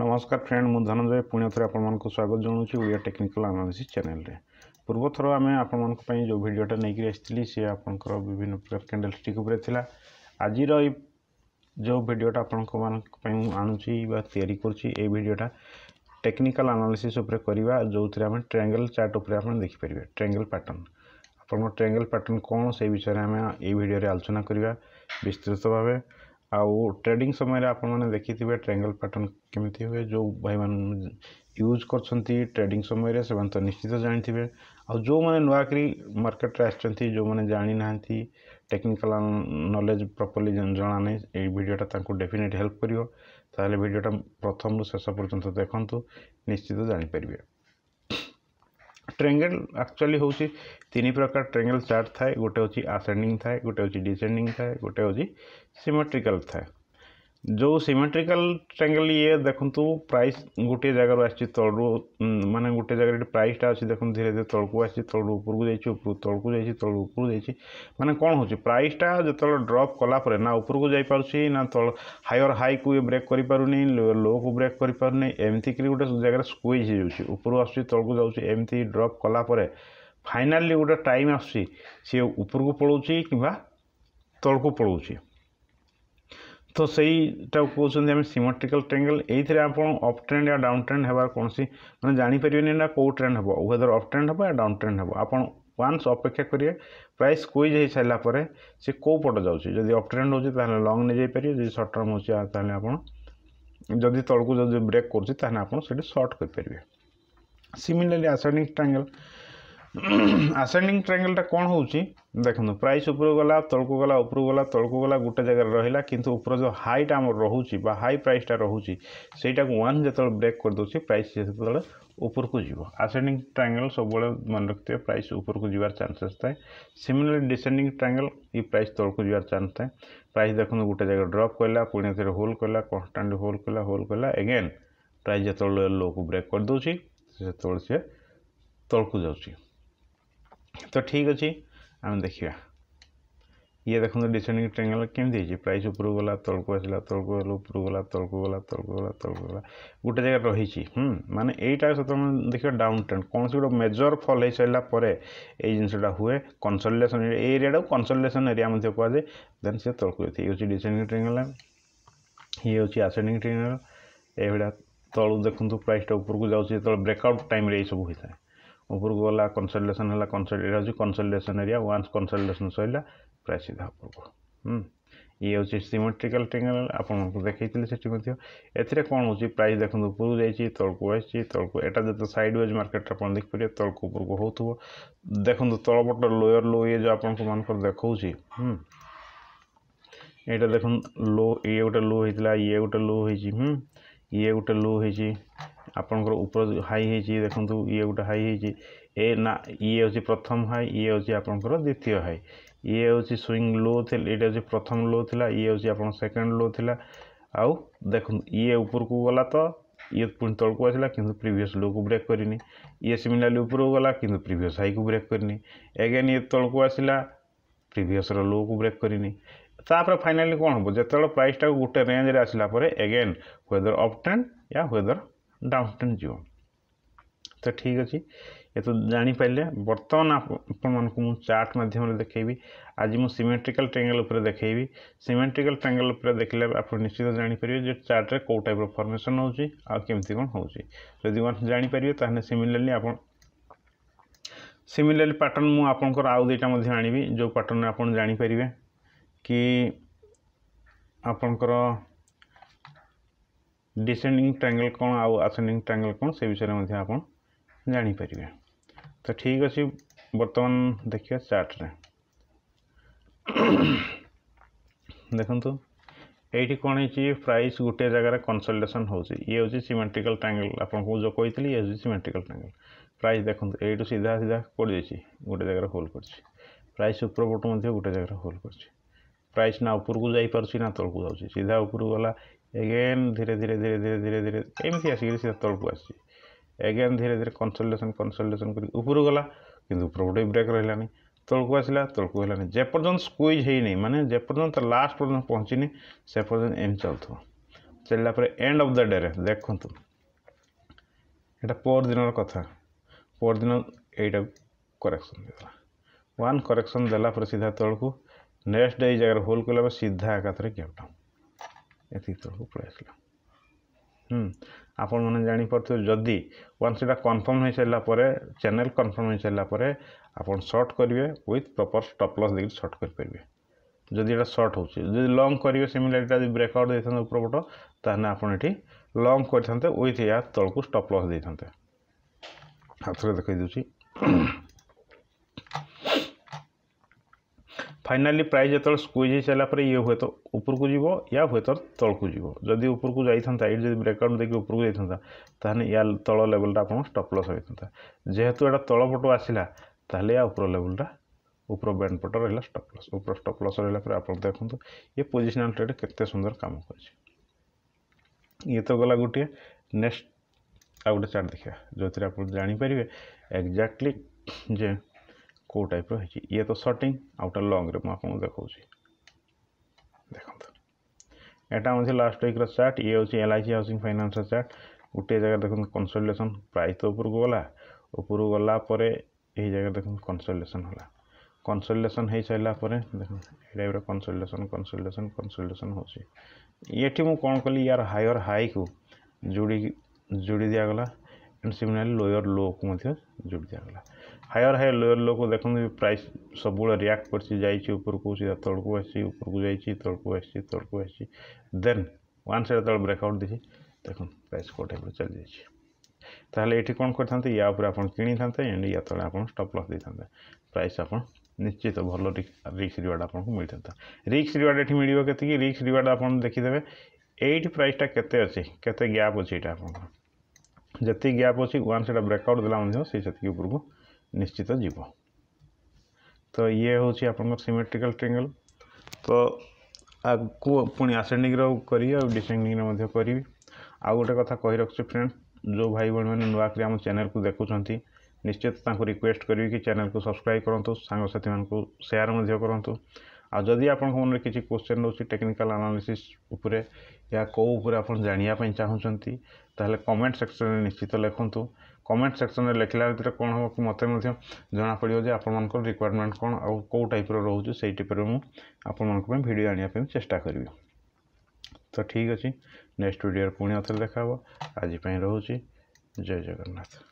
ନମସ୍କାର ଫ୍ରେଣ୍ଡ ମୁଁ ଧନଞ୍ଜୟ ପୁଣି ଥରେ ଆପଣମାନଙ୍କୁ ସ୍ୱାଗତ ଜଣାଉଛି ଓଡ଼ିଆ ଟେକ୍ନିକାଲ ଆନାଲିସିସ୍ ଚ୍ୟାନେଲରେ ପୂର୍ବଥର ଆମେ ଆପଣମାନଙ୍କ ପାଇଁ ଯେଉଁ ଭିଡ଼ିଓଟା ନେଇକି ଆସିଥିଲି ସେ ଆପଣଙ୍କର ବିଭିନ୍ନ ପ୍ରକାର କ୍ୟାଣ୍ଡେଲ୍ ଷ୍ଟିକ୍ ଉପରେ ଥିଲା ଆଜିର ଏଇ ଯେଉଁ ଭିଡ଼ିଓଟା ଆପଣଙ୍କମାନଙ୍କ ପାଇଁ ମୁଁ ଆଣୁଛି ବା ତିଆରି କରୁଛି ଏଇ ଭିଡ଼ିଓଟା ଟେକ୍ନିକାଲ ଆନାଲିସିସ୍ ଉପରେ କରିବା ଯେଉଁଥିରେ ଆମେ ଟ୍ରାଙ୍ଗେଲ୍ ଚାର୍ଟ ଉପରେ ଆପଣ ଦେଖିପାରିବେ ଟ୍ରାଙ୍ଗେଲ୍ ପ୍ୟାଟର୍ନ ଆପଣଙ୍କ ଟ୍ରାଙ୍ଗେଲ୍ ପ୍ୟାଟର୍ନ କ'ଣ ସେଇ ବିଷୟରେ ଆମେ ଏଇ ଭିଡ଼ିଓରେ ଆଲୋଚନା କରିବା ବିସ୍ତୃତ ଭାବେ आउ ट्रेडिंग समय आपखिथे ट्रेंगल पैटर्न केमी हुए जो भाई मान यूज कर ट्रेडिंग समय से तो निश्चित जानते हैं जो मैंने नुआक मार्केट आसी जो जाणी ना टेक्निकल नलेज प्रपर्ली जाना नहीं भिडटा डेफिनेट हेल्प करता भिडटा प्रथम रु शेष पर्यटन देखूँ निश्चित जापरिया ट्रेंगेल एक्चुअली हूँ तीन प्रकार ट्रेंगेल चार्ट थाए गोटे होची आसेंडिंग थाए गोटे होची डिसेंडिंग थाए गोटे होची सिमेट्रिकल थाए ଯେଉଁ ସିମେଟ୍ରିକାଲ୍ ଟ୍ରାଙ୍ଗେଲ୍ ଇଏ ଦେଖନ୍ତୁ ପ୍ରାଇସ୍ ଗୋଟିଏ ଜାଗାରୁ ଆସିଛି ତଳରୁ ମାନେ ଗୋଟିଏ ଜାଗାରେ ଏଠି ପ୍ରାଇସ୍ଟା ଅଛି ଦେଖନ୍ତୁ ଧୀରେ ଧୀରେ ତଳକୁ ଆସିଛି ତଳରୁ ଉପରକୁ ଯାଇଛି ଉପରୁ ତଳକୁ ଯାଇଛି ତଳରୁ ଉପରକୁ ଯାଇଛି ମାନେ କ'ଣ ହେଉଛି ପ୍ରାଇସ୍ଟା ଯେତେବେଳେ ଡ୍ରପ୍ କଲାପରେ ନା ଉପରକୁ ଯାଇପାରୁଛି ନା ତଳ ହାୟର୍ ହାଇକୁ ଇଏ ବ୍ରେକ୍ କରିପାରୁନି ଲୋକୁ ବ୍ରେକ୍ କରିପାରୁନି ଏମିତି କରି ଗୋଟେ ଜାଗାରେ ସ୍କୁଇଜ୍ ହେଇଯାଉଛି ଉପରୁ ଆସୁଛି ତଳକୁ ଯାଉଛି ଏମିତି ଡ୍ରପ୍ କଲାପରେ ଫାଇନାଲି ଗୋଟେ ଟାଇମ୍ ଆସୁଛି ସିଏ ଉପରକୁ ପଳାଉଛି କିମ୍ବା ତଳକୁ ପଳାଉଛି तो सहीटा कौन आम सीमेट्रिकल ट्रेंगल ये आप ट्रेंड या डाउन ट्रेड होवार कौन मैंने जापर कौ ट्रेंड हम वेदर अफ ट्रेंड हम या डाउन ट्रेंड हम आप वन्स अपेक्षा करेंगे प्राइस क्विज हो सारापर से कौपट जाऊँगी अफ ट्रेंड हो लंग नहीं जापर जो सर्ट टर्म होती आदि तल को ब्रेक करें आप सर्ट करेंगे सिमिलरली आसेंडिंग ट्रांगल आसेंडिंग ट्रायंगलटा कौन हो देखो प्राइस गला तल को गला उपरू गला तल को गला गोटे जगह रहा कि ऊपर जो हाईट आम रोच हाई प्राइसटा रोचा वन जो ब्रेक करदे प्राइस से को जी आसेंडिंग ट्रायंगल सब मन रखी प्राइस उपरक जबार चान्सेस थाए सिमिलरली डिसेंडिंग ट्रायंगल ये प्राइस तल को जबार चान्स था प्राइस देखते गोटे जगह ड्रप कला पुणी थे होल कला कन्स्टाट होल कला होल कला एगेन प्राइस जो लो को ब्रेक करदे से सी तल को जाऊँगी तो ठीक अच्छे आम देखा ये देखो डिसेंडिंग ट्रेंगल केमती है प्राइस उपरक गला तलक आसला तलक गला उपरक गला तलक गला तलक गला तलक गला गोटे जगह रही मैंने यहीटा सत देख डाउन ट्रेंड कौन से गोटे मेजर फल हो सर ये जिनटा हुए consolidation area area consolidation area कहुए देन सी तलक जाती ये हूँ डिसेंडिंग ट्रेंगल ये हूँ आसेंडिंग ट्रेंगल यह तलू देखु प्राइसटा उपरक जाऊँच ब्रेकआउट टाइम ये सब होता है उपरको गला कनसल्टेसन है कनसल्टेट कनसलटेसन एरिया व्वान्स कनसलटेसन सरला प्राय सीधा उपरक ये हूँ सीमेट्रिकाल ट्रिंगल आपन को देखे से कौन हो प्राइस देखते उपरू जा तौक आलक एटा जो सैड व्वेज मार्केट आप देख पारे तौक उपरको हो देखो तलपट लोअर लो ये जो आपको देखा ये देख लो ये गोटे लो होता है ये गोटे लो हो ଇଏ ଗୋଟେ ଲୋ ହେଇଛି ଆପଣଙ୍କର ଉପର ହାଇ ହେଇଛି ଦେଖନ୍ତୁ ଇଏ ଗୋଟେ ହାଇ ହେଇଛି ଏ ନା ଇଏ ହେଉଛି ପ୍ରଥମ ହାଇ ଇଏ ହେଉଛି ଆପଣଙ୍କର ଦ୍ୱିତୀୟ ହାଇ ଇଏ ହେଉଛି ସୁଇଙ୍ଗ ଲୋ ଥିଲା ଏଇଟା ହେଉଛି ପ୍ରଥମ ଲୋ ଥିଲା ଇଏ ହେଉଛି ଆପଣ ସେକେଣ୍ଡ ଲୋ ଥିଲା ଆଉ ଦେଖନ୍ତୁ ଇଏ ଉପରକୁ ଗଲା ତ ଇଏ ପୁଣି ତଳକୁ ଆସିଲା କିନ୍ତୁ ପ୍ରିଭିୟସ୍ ଲୋକୁ ବ୍ରେକ୍ କରିନି ଇଏ ସିମିଲାରଲି ଉପରକୁ ଗଲା କିନ୍ତୁ ପ୍ରିଭିୟସ୍ ହାଇକୁ ବ୍ରେକ୍ କରିନି ଏଗେନ୍ ଇଏ ତଳକୁ ଆସିଲା ପ୍ରିଭିୟସ୍ର ଲୋକୁ ବ୍ରେକ୍ କରିନି तापर फाइनाली कौन हम जिते प्राइसटा गोटे रेज रे आसला एगेन व्वेदर ट्रेन या वेदर डाउन ट्रेन जीव तो ठीक अच्छे ये तो जापारे बर्तमान आपण को चार्ट मध्यम देखेबी आज मुझे सीमेट्रिकाल ट्रेंगेल देखेबी सीमेट्रिकाल ट्रेंगेल देखे आप निश्चित जापर जो चार्ट्रे कौ टाइप फर्मेसन होमती कौन हो जापर तेल सीमिलरली आप सिमिलरली पैटर्न मुझे आपको आउ दुईटा आणवी जो पैटर्न आप जापरेंगे କି ଆପଣଙ୍କର ଡିସେଣ୍ଡିଂ ଟ୍ରାଙ୍ଗେଲ୍ କ'ଣ ଆଉ ଆସେଣ୍ଡିଂ ଟ୍ରାଙ୍ଗେଲ୍ କ'ଣ ସେ ବିଷୟରେ ମଧ୍ୟ ଆପଣ ଜାଣିପାରିବେ ତ ଠିକ୍ ଅଛି ବର୍ତ୍ତମାନ ଦେଖିବା ଚାର୍ଟରେ ଦେଖନ୍ତୁ ଏଇଠି କ'ଣ ହେଇଛି ପ୍ରାଇସ୍ ଗୋଟିଏ ଜାଗାରେ କନସଲ୍ଟେସନ୍ ହେଉଛି ଇଏ ହେଉଛି ସିମେଟ୍ରିକାଲ୍ ଟ୍ରାଙ୍ଗେଲ୍ ଆପଣଙ୍କୁ ଯେଉଁ କହିଥିଲି ଇଏ ହେଉଛି ସିମେଟ୍ରିକାଲ୍ ଟ୍ରାଙ୍ଗେଲ୍ ପ୍ରାଇସ୍ ଦେଖନ୍ତୁ ଏଇଠୁ ସିଧା ସିଧା ପଡ଼ିଯାଇଛି ଗୋଟେ ଜାଗାରେ ହୋଲ୍ କରିଛି ପ୍ରାଇସ୍ ଉପର ପଟୁ ମଧ୍ୟ ଗୋଟେ ଜାଗାରେ ହୋଲ୍ କରିଛି ପ୍ରାଇସ୍ ନା ଉପରକୁ ଯାଇପାରୁଛି ନା ତଳକୁ ଯାଉଛି ସିଧା ଉପରକୁ ଗଲା ଏଗେନ୍ ଧୀରେ ଧୀରେ ଧୀରେ ଧୀରେ ଧୀରେ ଧୀରେ ଏମିତି ଆସିକିରି ସିଧା ତଳକୁ ଆସିଛି ଏଗେନ୍ ଧୀରେ ଧୀରେ କନସଲ୍ଟେସନ୍ କନସଲ୍ଟେସନ୍ କରି ଉପରକୁ ଗଲା କିନ୍ତୁ ଉପର ଗୋଟେ ବ୍ରେକ୍ ରହିଲାନି ତଳକୁ ଆସିଲା ତଳକୁ ହେଲାନି ଯେପର୍ଯ୍ୟନ୍ତ ସ୍କୁଇଜ୍ ହେଇନି ମାନେ ଯେପର୍ଯ୍ୟନ୍ତ ଲାଷ୍ଟ ପର୍ଯ୍ୟନ୍ତ ପହଞ୍ଚିନି ସେ ପର୍ଯ୍ୟନ୍ତ ଏମିତି ଚାଲୁଥିବ ଚାଲିଲା ପରେ ଏଣ୍ଡ ଅଫ୍ ଦ ଡେରେ ଦେଖନ୍ତୁ ଏଇଟା ପରଦିନର କଥା ପରଦିନ ଏଇଟା କରେକ୍ସନ୍ ଦେଲା ୱାନ୍ କରେକ୍ସନ୍ ଦେଲା ପରେ ସିଧା ତଳକୁ ନେକ୍ସଟ ଏଇ ଜାଗାରେ ହୋଲ୍ କଲେ ଆମେ ସିଧା ଏକାଥରେ କେଉଁଟା ଏତିକି ତଳକୁ ପଳେଇ ଆସିଲା ଆପଣମାନେ ଜାଣିପାରୁଥିବେ ଯଦି ୱାନ୍ସ ଏଇଟା କନଫର୍ମ ହୋଇସାରିଲା ପରେ ଚ୍ୟାନେଲ୍ କନଫର୍ମ ହୋଇସାରିଲା ପରେ ଆପଣ ସର୍ଟ କରିବେ ୱିଥ୍ ପ୍ରପର୍ ଷ୍ଟପ୍ ଲସ୍ ଦେଇକି ସର୍ଟ କରିପାରିବେ ଯଦି ଏଇଟା ସର୍ଟ ହେଉଛି ଯଦି ଲଙ୍ଗ୍ କରିବେ ସିମିଲାରିଟା ଯଦି ବ୍ରେକ୍ଆଉଟ୍ ଦେଇଥାନ୍ତେ ଉପର ପଟ ତାହେଲେ ଆପଣ ଏଠି ଲଙ୍ଗ୍ କରିଥାନ୍ତେ ୱିଥ୍ ଏହା ତଳକୁ ଷ୍ଟପ୍ ଲସ୍ ଦେଇଥାନ୍ତେ ହାତରେ ଦେଖାଇ ଦେଉଛି ଫାଇନାଲି ପ୍ରାଇସ୍ ଯେତେବେଳେ ସ୍କୁଇଜ୍ ହେଇସାରିଲା ପରେ ଇଏ ହୁଏତ ଉପରକୁ ଯିବ ୟା ହୁଏତ ତଳକୁ ଯିବ ଯଦି ଉପରକୁ ଯାଇଥାନ୍ତା ଏଇଠି ଯଦି ବ୍ରେକ୍ଆଉଟ୍ ଦେଇକି ଉପରକୁ ଯାଇଥାନ୍ତା ତାହେଲେ ୟା ତଳ ଲେବଲ୍ଟା ଆପଣ ଷ୍ଟପ୍ ଲସ୍ ହୋଇଥାନ୍ତା ଯେହେତୁ ଏଇଟା ତଳ ପଟୁ ଆସିଲା ତାହେଲେ ୟା ଉପର ଲେବଲ୍ଟା ଉପର ବ୍ୟାଣ୍ଡ ପଟ ରହିଲା ଷ୍ଟପ୍ ଲସ୍ ଉପର ଷ୍ଟପ୍ ଲସ୍ ରହିଲା ପରେ ଆପଣ ଦେଖନ୍ତୁ ଏ ପୋଜିସନାଲ୍ ଟ୍ରେଡ୍ କେତେ ସୁନ୍ଦର କାମ କରିଛି ଇଏ ତ ଗଲା ଗୋଟିଏ ନେକ୍ସଟ ଆଉ ଗୋଟେ ଚାର୍ଟ ଦେଖିବା ଯେଉଁଥିରେ ଆପଣ ଜାଣିପାରିବେ ଏକ୍ଜାକ୍ଟଲି ଯେ କେଉଁ ଟାଇପ୍ର ହେଇଛି ଇଏ ତ ସର୍ଟିଂ ଆଉଟା ଲଙ୍ଗରେ ମୁଁ ଆପଣଙ୍କୁ ଦେଖାଉଛି ଦେଖନ୍ତୁ ଏଇଟା ହେଉଛି ଲାଷ୍ଟ ୱିକ୍ର ଚାର୍ଟ ଇଏ ହେଉଛି ଏଲ୍ ଆଇ ସି ହାଉସିଂ ଫାଇନାନ୍ସର ଚାର୍ଟ ଗୋଟିଏ ଜାଗାରେ ଦେଖନ୍ତୁ କନସଲ୍ଟେସନ୍ ପ୍ରାଇସ୍ ତ ଉପରକୁ ଗଲା ଉପରକୁ ଗଲା ପରେ ଏହି ଜାଗାରେ ଦେଖନ୍ତୁ କନସଲ୍ଟେସନ୍ ହେଲା କନସଲ୍ଟେସନ୍ ହୋଇସାରିଲା ପରେ ଦେଖନ୍ତୁ ଏଇ ଟାଇପ୍ର କନସଲ୍ଟେସନ୍ କନସଲ୍ଟେସନ୍ କନସଲ୍ଟେସନ୍ ହେଉଛି ଏଠି ମୁଁ କ'ଣ କଲି ୟାର ହାୟର ହାଇକୁ ଯୋଡ଼ି ଯୋଡ଼ି ଦିଆଗଲା ଆଣ୍ଡ ସିମିଲାରଲି ଲୋୟର ଲୋକୁ ମଧ୍ୟ ଯୋଡ଼ି ଦିଆଗଲା हायर हाई लोअर लो को देखते प्राइस सब रियाक्ट कर उपरक सीधा तौक आरक तौक आड़क आन वन सैड तेल ब्रेकआउट दी देख प्राइस कौट चल जाइए तेल ये कौन करते या कि एंड या तेल आपड़ा स्टप लस दे था प्राइस आपचित भल रिक्स रिक्स रिवार्ड आपको मिलता था रिक्स रिवार्ड ये मिले कैसे कि रिक्स रिवार्ड आप देखीदे ये प्राइसटा के गैप अच्छे ये आप जी गैप अच्छी वन सैड ब्रेकआउट देखिए ऊपर को ନିଶ୍ଚିତ ଯିବ ତ ଇଏ ହେଉଛି ଆପଣଙ୍କର ସିମେଟ୍ରିକାଲ୍ ଟ୍ରେଙ୍ଗଲ୍ ତ ଆଗକୁ ପୁଣି ଆସେଣ୍ଡିଂର କରିବି ଆଉ ଡିସେଣ୍ଡିଂରେ ମଧ୍ୟ କରିବି ଆଉ ଗୋଟେ କଥା କହି ରଖୁଛି ଫ୍ରେଣ୍ଡ ଯେଉଁ ଭାଇ ଭଉଣୀମାନେ ନୂଆକରି ଆମ ଚ୍ୟାନେଲ୍କୁ ଦେଖୁଛନ୍ତି ନିଶ୍ଚିତ ତାଙ୍କୁ ରିକ୍ୱେଷ୍ଟ କରିବି କି ଚ୍ୟାନେଲ୍କୁ ସବସ୍କ୍ରାଇବ୍ କରନ୍ତୁ ସାଙ୍ଗସାଥିମାନଙ୍କୁ ସେୟାର୍ ମଧ୍ୟ କରନ୍ତୁ ଆଉ ଯଦି ଆପଣଙ୍କ ମନରେ କିଛି କୋଶ୍ଚେନ୍ ରହୁଛି ଟେକ୍ନିକାଲ୍ ଆନାଲିସିସ୍ ଉପରେ ଏହା କେଉଁ ଉପରେ ଆପଣ ଜାଣିବା ପାଇଁ ଚାହୁଁଛନ୍ତି ତାହେଲେ କମେଣ୍ଟ ସେକ୍ସନ୍ରେ ନିଶ୍ଚିତ ଲେଖନ୍ତୁ कमेंट सेक्शन में लेखला भितर कौन हम कि मत जना पड़ो जो आपर रिक्वयरमेंट कौन आो टाइप रोचे से मुझे भिड आने चेषा करी तो ठीक अच्छे नेक्स्ट भिडियो पुणी अथर देखा आजपाई रोचे जय जगन्नाथ